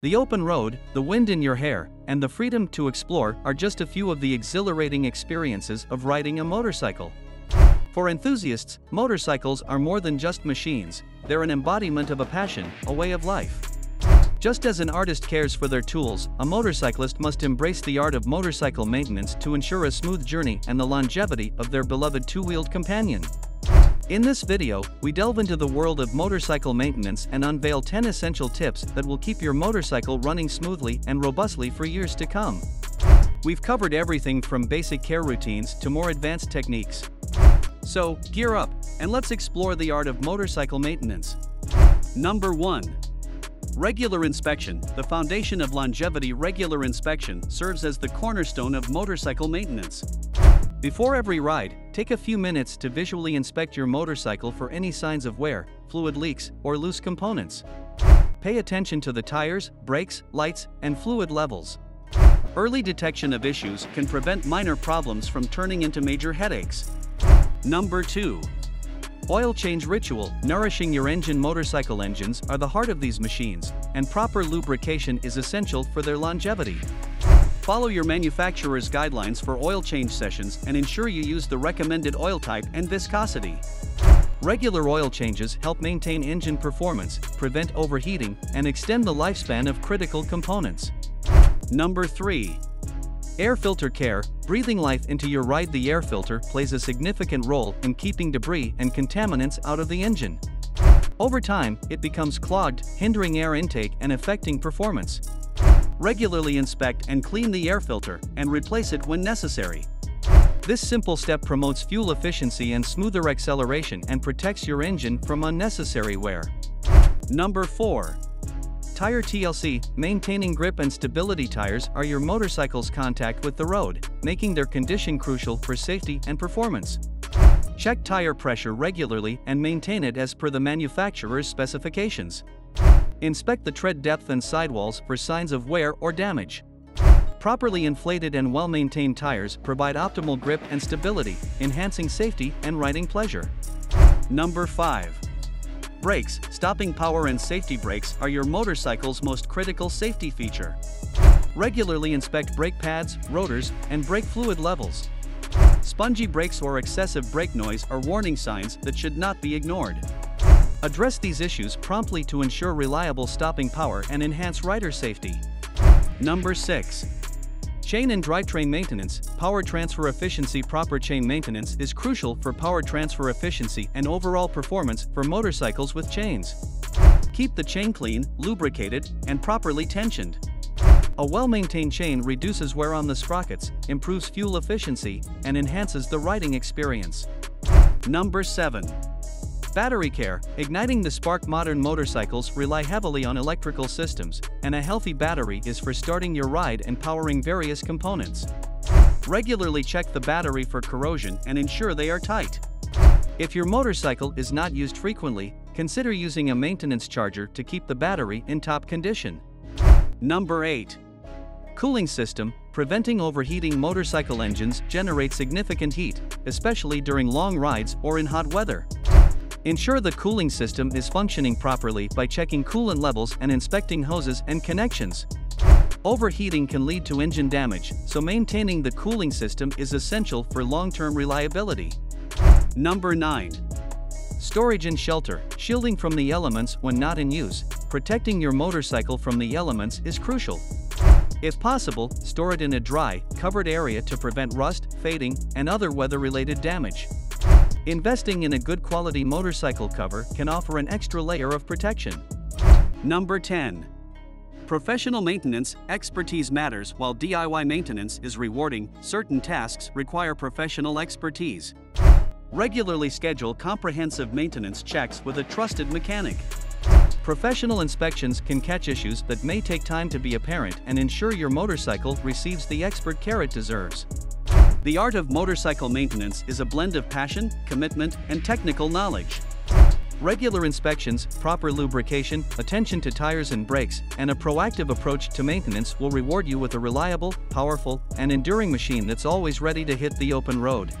The open road, the wind in your hair, and the freedom to explore are just a few of the exhilarating experiences of riding a motorcycle. For enthusiasts, motorcycles are more than just machines, they're an embodiment of a passion, a way of life. Just as an artist cares for their tools, a motorcyclist must embrace the art of motorcycle maintenance to ensure a smooth journey and the longevity of their beloved two-wheeled companion. In this video, we delve into the world of motorcycle maintenance and unveil 10 essential tips that will keep your motorcycle running smoothly and robustly for years to come. We've covered everything from basic care routines to more advanced techniques. So, gear up, and let's explore the art of motorcycle maintenance. Number 1. Regular inspection, the foundation of longevity regular inspection serves as the cornerstone of motorcycle maintenance. Before every ride, take a few minutes to visually inspect your motorcycle for any signs of wear, fluid leaks, or loose components. Pay attention to the tires, brakes, lights, and fluid levels. Early detection of issues can prevent minor problems from turning into major headaches. Number 2. Oil change ritual, nourishing your engine motorcycle engines are the heart of these machines, and proper lubrication is essential for their longevity. Follow your manufacturer's guidelines for oil change sessions and ensure you use the recommended oil type and viscosity. Regular oil changes help maintain engine performance, prevent overheating, and extend the lifespan of critical components. Number 3. Air filter care, breathing life into your ride the air filter plays a significant role in keeping debris and contaminants out of the engine. Over time, it becomes clogged, hindering air intake and affecting performance. Regularly inspect and clean the air filter, and replace it when necessary. This simple step promotes fuel efficiency and smoother acceleration and protects your engine from unnecessary wear. Number 4. Tire TLC, maintaining grip and stability tires are your motorcycle's contact with the road, making their condition crucial for safety and performance. Check tire pressure regularly and maintain it as per the manufacturer's specifications. Inspect the tread depth and sidewalls for signs of wear or damage. Properly inflated and well-maintained tires provide optimal grip and stability, enhancing safety and riding pleasure. Number 5. Brakes, stopping power and safety brakes are your motorcycle's most critical safety feature. Regularly inspect brake pads, rotors, and brake fluid levels. Spongy brakes or excessive brake noise are warning signs that should not be ignored. Address these issues promptly to ensure reliable stopping power and enhance rider safety. Number 6. Chain and drivetrain maintenance, power transfer efficiency Proper chain maintenance is crucial for power transfer efficiency and overall performance for motorcycles with chains. Keep the chain clean, lubricated, and properly tensioned. A well-maintained chain reduces wear on the sprockets, improves fuel efficiency, and enhances the riding experience. Number 7. Battery care, igniting the spark modern motorcycles rely heavily on electrical systems, and a healthy battery is for starting your ride and powering various components. Regularly check the battery for corrosion and ensure they are tight. If your motorcycle is not used frequently, consider using a maintenance charger to keep the battery in top condition. Number 8. Cooling system, preventing overheating motorcycle engines generate significant heat, especially during long rides or in hot weather. Ensure the cooling system is functioning properly by checking coolant levels and inspecting hoses and connections. Overheating can lead to engine damage, so maintaining the cooling system is essential for long-term reliability. Number 9. Storage and shelter, shielding from the elements when not in use. Protecting your motorcycle from the elements is crucial. If possible, store it in a dry, covered area to prevent rust, fading, and other weather-related damage. Investing in a good quality motorcycle cover can offer an extra layer of protection. Number 10. Professional maintenance, expertise matters while DIY maintenance is rewarding, certain tasks require professional expertise. Regularly schedule comprehensive maintenance checks with a trusted mechanic. Professional inspections can catch issues that may take time to be apparent and ensure your motorcycle receives the expert care it deserves. The art of motorcycle maintenance is a blend of passion, commitment, and technical knowledge. Regular inspections, proper lubrication, attention to tires and brakes, and a proactive approach to maintenance will reward you with a reliable, powerful, and enduring machine that's always ready to hit the open road.